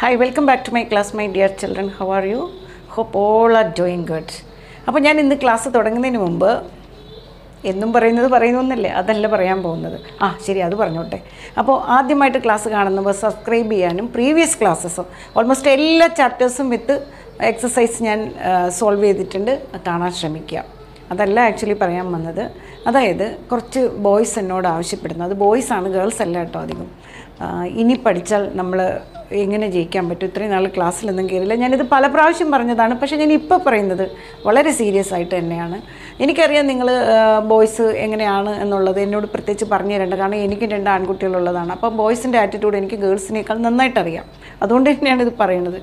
Hi welcome back to my class my dear children how are you hope all are doing good അപ്പോൾ ഞാൻ ഇന്ന് class തുടങ്ങുന്നതിന് മുമ്പ് എന്നും പറയുന്നത് പറയുന്നൊന്നല്ലേ? അതല്ല പറയാൻ പോകുന്നത്. ആ ശരി അത് പറഞ്ഞോട്ടെ. അപ്പോൾ ആദ്യമായിട്ട് ക്ലാസ് കാണുന്നവർ സബ്സ്ക്രൈബ് ചെയ്യാനും പ്രീവിയസ് ക്ലാസ്സസും ഓൾമോസ്റ്റ് എല്ലാ ചാപ്റ്റേഴ്സും വിത്ത് എക്സസൈസ് ഞാൻ സോൾവ് ചെയ്തിട്ടുണ്ട്. കാണാൻ ശ്രമിക്കുക. അതല്ല ആക്ച്വലി പറയാൻ വന്നത്. അതായത് കുറച്ച് ബോയ്സ് എന്നോട് ആവശ്യപ്പെടുന്നു. അത് ബോയ്സ് ആണ് ഗേൾസ് അല്ല കേട്ടോ അധികം. ഇനി പഠിച്ചാൽ നമ്മൾ എങ്ങനെ ജയിക്കാൻ പറ്റും? ഇത്രയും നാൾ ക്ലാസ്സിലൊന്നും കയറില്ല ഞാനിത് പല പ്രാവശ്യം പറഞ്ഞതാണ്. പക്ഷേ ഞാൻ ഇപ്പോൾ പറയുന്നത് വളരെ സീരിയസ് ആയിട്ട് തന്നെയാണ്. എനിക്കറിയാം നിങ്ങൾ ബോയ്സ് എങ്ങനെയാണ് എന്നുള്ളത്. എന്നോട് പ്രത്യേകിച്ച് പറഞ്ഞു തരേണ്ട. കാരണം എനിക്ക് രണ്ട് ആൺകുട്ടികളുള്ളതാണ്. അപ്പോൾ ബോയ്സിന്റെ ആറ്റിറ്റ്യൂഡ് എനിക്ക് ഗേൾസിനേക്കാൾ നന്നായിട്ട് അറിയാം അതുകൊണ്ട് തന്നെയാണ് ഇത് പറയുന്നത്.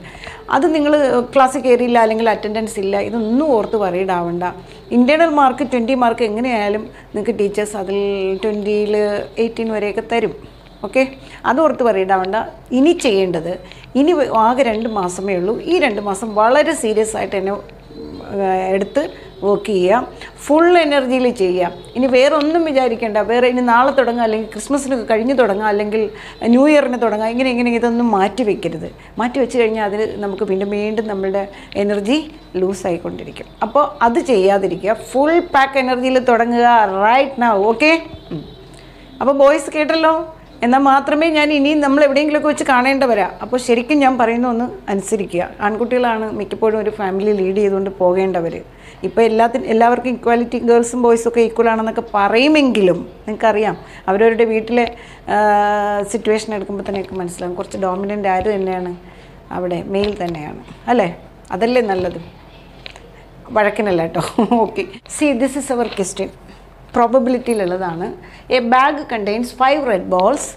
അത് നിങ്ങൾ ക്ലാസ്സിൽ കയറിയില്ല അല്ലെങ്കിൽ അറ്റൻഡൻസ് ഇല്ല ഇതൊന്നും ഓർത്ത് പറയിടാവണ്ട ഇന്റേണൽ മാർക്ക് ട്വന്റി മാർക്ക് എങ്ങനെയായാലും നിങ്ങൾക്ക് ടീച്ചേഴ്സ് അതിൽ ട്വന്റിയിൽ എയ്റ്റീൻ വരെയൊക്കെ തരും. ഓക്കെ? അത് ഓർത്ത് പറയിടാവണ്ട ഇനി ചെയ്യേണ്ടത് ഇനി ആകെ രണ്ട് മാസമേ ഉള്ളൂ. ഈ രണ്ട് മാസം വളരെ സീരിയസ് ആയിട്ട് എന്നെ എടുത്ത് വർക്ക് ചെയ്യാം. ഫുൾ എനർജിയിൽ ചെയ്യാം. ഇനി വേറെ ഒന്നും വിചാരിക്കേണ്ട. വേറെ ഇനി നാളെ തുടങ്ങുക അല്ലെങ്കിൽ ക്രിസ്മസിന് കഴിഞ്ഞ് തുടങ്ങുക അല്ലെങ്കിൽ ന്യൂ ഇയറിന് തുടങ്ങുക ഇങ്ങനെ ഇങ്ങനെ ഇതൊന്നും മാറ്റി വെക്കരുത്. മാറ്റി വെച്ച് കഴിഞ്ഞാൽ അതിന് നമുക്ക് വീണ്ടും വീണ്ടും നമ്മളുടെ എനർജി ലൂസായിക്കൊണ്ടിരിക്കും അപ്പോൾ അത് ചെയ്യാതിരിക്കുക. ഫുൾ പാക്ക് എനർജിയിൽ തുടങ്ങുക റൈറ്റ് നാവ് ഓക്കെ? അപ്പോൾ ബോയ്സ് കേട്ടല്ലോ? എന്നാൽ മാത്രമേ ഞാൻ ഇനിയും നമ്മൾ എവിടെയെങ്കിലുമൊക്കെ വെച്ച് കാണേണ്ടവരാ അപ്പോൾ ശരിക്കും ഞാൻ പറയുന്ന ഒന്ന് അനുസരിക്കുക. ആൺകുട്ടികളാണ് മിക്കപ്പോഴും ഒരു ഫാമിലി ലീഡ് ചെയ്തുകൊണ്ട് പോകേണ്ടവർ ഇപ്പോൾ എല്ലാത്തിനും എല്ലാവർക്കും ഇക്വാലിറ്റി ഗേൾസും ബോയ്സും ഒക്കെ ഈക്വൽ ആണെന്നൊക്കെ പറയുമെങ്കിലും നിങ്ങൾക്കറിയാം. അവരവരുടെ വീട്ടിലെ സിറ്റുവേഷൻ എടുക്കുമ്പോൾ തന്നെയൊക്കെ മനസ്സിലാകും കുറച്ച് ഡോമിനന്റ് ആര് തന്നെയാണ് അവിടെ? മെയിൽ തന്നെയാണ്. അല്ലേ? അതല്ലേ നല്ലത്? വഴക്കിനല്ല കേട്ടോ. Okay see this is our question പ്രോബബിലിറ്റിയിലുള്ളതാണ് a bag contains five red balls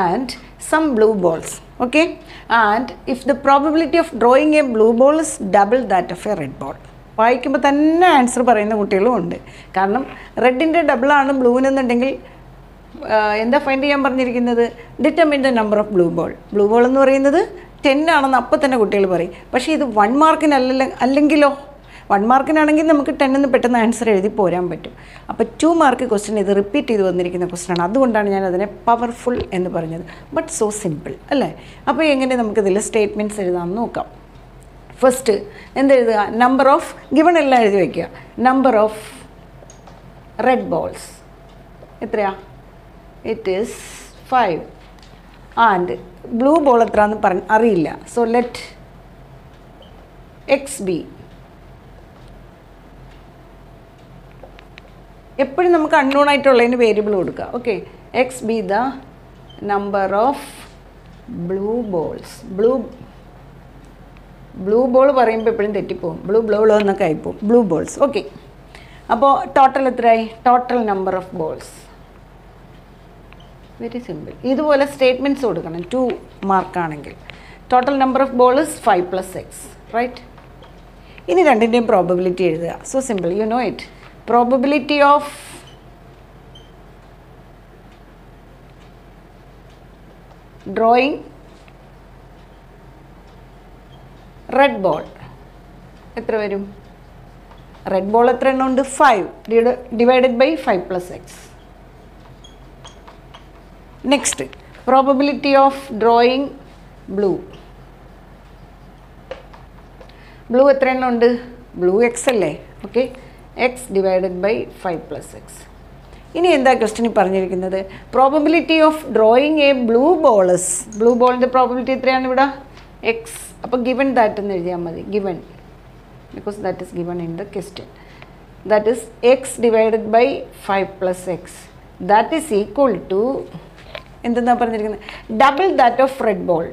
and some blue balls okay and if the probability of drawing a blue ball is double that of a red ball വായിക്കുമ്പോൾ തന്നെ answer പറയുന്ന കുട്ടികളും ഉണ്ട്. കാരണം റെഡിന്റെ ഡബിളാണ് ബ്ലൂവിനെന്നുണ്ടെങ്കിൽ എന്താ find ചെയ്യാൻ പറഞ്ഞിരിക്കുന്നത്? Determine the number of blue ball blue ball എന്ന് പറയുന്നത് ടെൻ ആണെന്ന് അപ്പോൾ തന്നെ കുട്ടികൾ പറയും. പക്ഷേ ഇത് വൺ മാർക്കിന് മാർക്കിനല്ല അല്ലെങ്കിലോ? വൺ മാർക്കിനാണെങ്കിൽ നമുക്ക് ടെൻ എന്ന് പെട്ടെന്ന് ആൻസർ എഴുതി പോരാൻ പറ്റും. അപ്പോൾ ടു മാർക്ക് ക്വസ്റ്റ്യൻ ഇത് റിപ്പീറ്റ് ചെയ്ത് വന്നിരിക്കുന്ന ക്വസ്റ്റ്യൻ ആണ്. അതുകൊണ്ടാണ് ഞാൻ അതിനെ പവർഫുൾ എന്ന് പറഞ്ഞത്. ബട്ട് സോ സിമ്പിൾ അല്ലേ? അപ്പോൾ എങ്ങനെ നമുക്കിതിൽ സ്റ്റേറ്റ്മെന്റ്സ് എഴുതാമെന്ന് നോക്കാം. ഫസ്റ്റ് എന്തെഴുതുക നമ്പർ ഓഫ് ഗിവൺ എല്ലാം എഴുതി വയ്ക്കുക നമ്പർ ഓഫ് റെഡ് ബോൾസ് എത്രയാ? It is five and blue ball എത്രയാണെന്ന് പറഞ്ഞ് അറിയില്ല. സോ ലെറ്റ് എക്സ് ബി എപ്പോഴും നമുക്ക് അൺനോൺ ആയിട്ടുള്ളതിന് വേരിയബിൾ കൊടുക്കുക. Okay X be the number of blue balls blue blue ball പറയുമ്പോൾ എപ്പോഴും തെറ്റിപ്പോവും. ബ്ലൂ ബ്ലൂ ബ്ലൂ എന്നൊക്കെ ആയിപ്പോവും. ബ്ലൂ ബോൾസ് ഓക്കെ അപ്പോൾ ടോട്ടൽ എത്രയായി? Total number of balls very simple ഇതുപോലെ സ്റ്റേറ്റ്മെന്റ്സ് കൊടുക്കണം. Two മാർക്കാണെങ്കിൽ total number of balls five plus X right ഇനി രണ്ടിന്റെയും പ്രോബബിലിറ്റി എഴുതുക. So simple you know it probability of drawing red ball എത്ര വരും? Red ball എത്ര എണ്ണം ഉണ്ട്? Five divided by five plus X next probability of drawing blue blue എത്ര എണ്ണം ഉണ്ട്? ബ്ലൂ എക്സ് അല്ലേ? Okay X divided by five plus X ഇനി എന്താ ക്വസ്റ്റിന് പറഞ്ഞിരിക്കുന്നത്? Probability of drawing a blue balls blue ബോളിന്റെ probability എത്രയാണ് ഇവിടെ? എക്സ് അപ്പോൾ ഗിവൺ ദാറ്റ് എന്ന് എഴുതിയാൽ മതി. Given because that is given in the question that is X divided by five plus X that is equal to എന്തെന്നാ പറഞ്ഞിരിക്കുന്നത്? Double that of red ball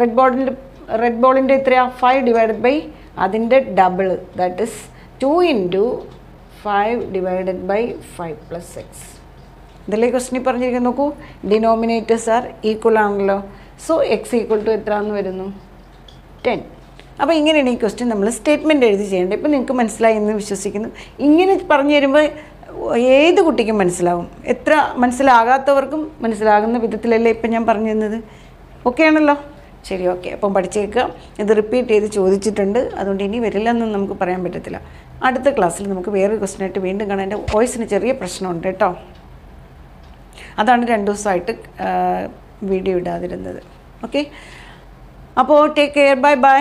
red ബോളിന്റെ red ബോളിന്റെ എത്രയാണ് ഫൈവ് ഡിവൈഡഡ് ബൈ അതിന്റെ double that is two into five divided by five plus six ഇതിലെ ക്വസ്റ്റിനിൽ പറഞ്ഞിരിക്കുന്നു നോക്കൂ. Denominators are equal ആണല്ലോ. സോ എക്സ് ഈക്വൽ ടു എത്ര എന്ന് വരുന്നു? ടെൻ അപ്പോൾ ഇങ്ങനെയാണ് ഈ ക്വസ്റ്റ്യൻ നമ്മൾ സ്റ്റേറ്റ്മെന്റ് എഴുതി ചെയ്യേണ്ടത്. ഇപ്പോൾ നിങ്ങൾക്ക് മനസ്സിലായി എന്ന് വിശ്വസിക്കുന്നു. ഇങ്ങനെ പറഞ്ഞു തരുമ്പോൾ ഏത് കുട്ടിക്കും മനസ്സിലാവും? എത്ര മനസ്സിലാകാത്തവർക്കും മനസ്സിലാകുന്ന വിധത്തിലല്ലേ ഇപ്പം ഞാൻ പറഞ്ഞു തന്നത് ഓക്കെ ആണല്ലോ? ശരി ഓക്കെ അപ്പം പഠിച്ചേക്കുക ഇത് റിപ്പീറ്റ് ചെയ്ത് ചോദിച്ചിട്ടുണ്ട്. അതുകൊണ്ട് ഇനി വരില്ലെന്ന് നമുക്ക് പറയാൻ പറ്റത്തില്ല. അടുത്ത ക്ലാസ്സിൽ നമുക്ക് വേറൊരു ക്വസ്റ്റ്യനായിട്ട് വീണ്ടും കാണാൻ എന്റെ വോയിസിന് ചെറിയ പ്രശ്നമുണ്ട് കേട്ടോ. അതാണ് രണ്ട് ദിവസമായിട്ട് വീഡിയോ ഇടാതിരുന്നത്. ഓക്കെ അപ്പോൾ ടേക്ക് കെയർ ബൈ ബൈ